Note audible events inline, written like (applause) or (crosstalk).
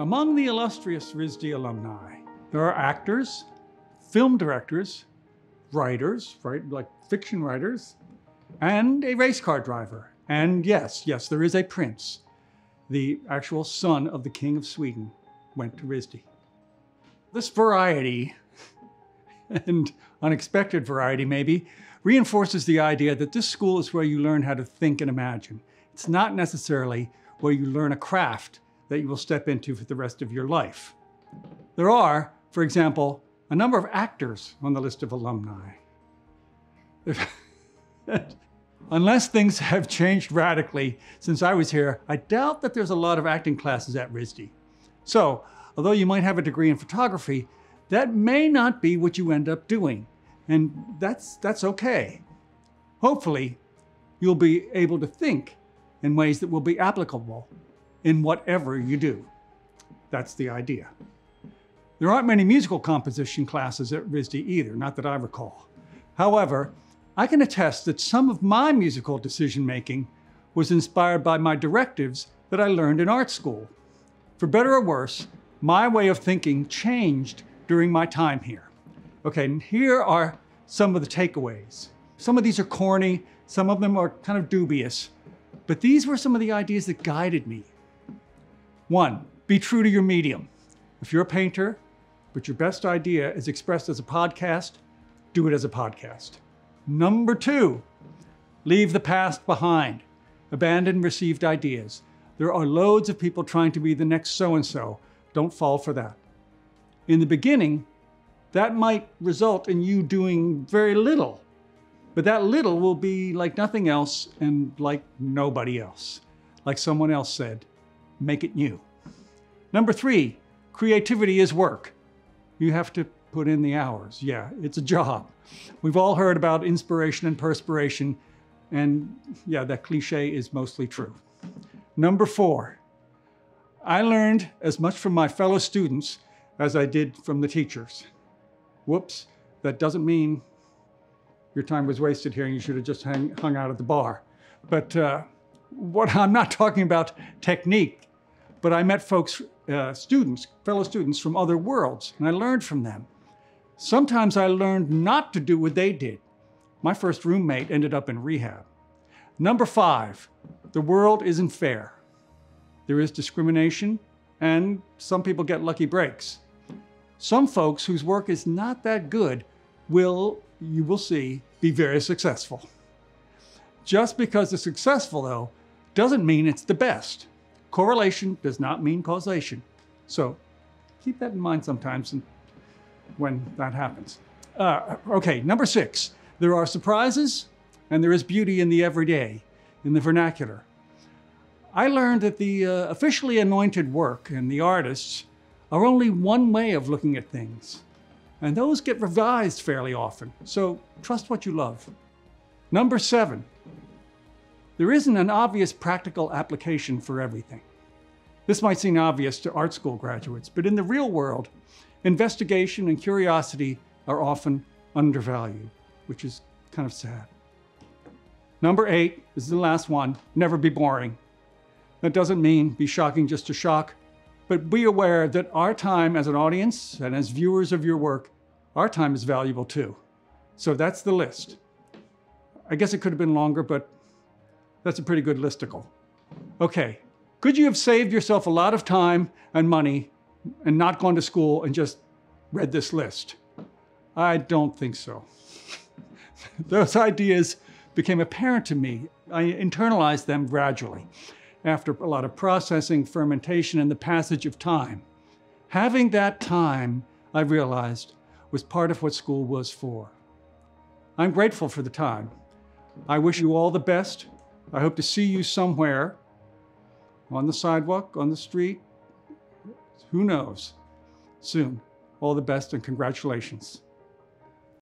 Among the illustrious RISD alumni, there are actors, film directors, writers, right, like fiction writers, and a race car driver. And yes, yes, there is a prince. The actual son of the King of Sweden went to RISD. This variety, (laughs) and unexpected variety maybe, reinforces the idea that this school is where you learn how to think and imagine. It's not necessarily where you learn a craft that you will step into for the rest of your life. There are, for example, a number of actors on the list of alumni. (laughs) Unless things have changed radically since I was here, I doubt that there's a lot of acting classes at RISD. So, although you might have a degree in photography, that may not be what you end up doing. And that's, that's okay. Hopefully, you'll be able to think in ways that will be applicable in whatever you do. That's the idea. There aren't many musical composition classes at RISD either, not that I recall. However, I can attest that some of my musical decision making was inspired by my directives that I learned in art school. For better or worse, my way of thinking changed during my time here. Okay, here are some of the takeaways. Some of these are corny, some of them are kind of dubious, but these were some of the ideas that guided me. One, be true to your medium. If you're a painter, but your best idea is expressed as a podcast, do it as a podcast. Number two, leave the past behind. Abandon received ideas. There are loads of people trying to be the next so and so. Don't fall for that. In the beginning, that might result in you doing very little, but that little will be like nothing else and like nobody else. Like someone else said, make it new. Number three, creativity is work. You have to put in the hours. Yeah, it's a job. We've all heard about inspiration and perspiration, and yeah, that cliche is mostly true. Number four, I learned as much from my fellow students as I did from the teachers. Whoops, that doesn't mean your time was wasted here and you should have just hang, hung out at the bar. But uh, what I'm not talking about technique, but I met folks, uh, students, fellow students from other worlds, and I learned from them. Sometimes I learned not to do what they did. My first roommate ended up in rehab. Number five, the world isn't fair. There is discrimination, and some people get lucky breaks. Some folks whose work is not that good will, you will see, be very successful. Just because they're successful, though, doesn't mean it's the best. Correlation does not mean causation. So keep that in mind sometimes when that happens. Uh, okay, number six, there are surprises and there is beauty in the everyday, in the vernacular. I learned that the uh, officially anointed work and the artists are only one way of looking at things, and those get revised fairly often, so trust what you love. Number seven, there isn't an obvious practical application for everything. This might seem obvious to art school graduates, but in the real world, investigation and curiosity are often undervalued, which is kind of sad. Number eight, is the last one, never be boring. That doesn't mean be shocking just to shock, but be aware that our time as an audience and as viewers of your work, our time is valuable too. So that's the list. I guess it could have been longer, but that's a pretty good listicle. Okay, could you have saved yourself a lot of time and money and not gone to school and just read this list? I don't think so. (laughs) Those ideas became apparent to me. I internalized them gradually after a lot of processing, fermentation, and the passage of time. Having that time, I realized, was part of what school was for. I'm grateful for the time. I wish you all the best. I hope to see you somewhere on the sidewalk, on the street, who knows? Soon. All the best and congratulations.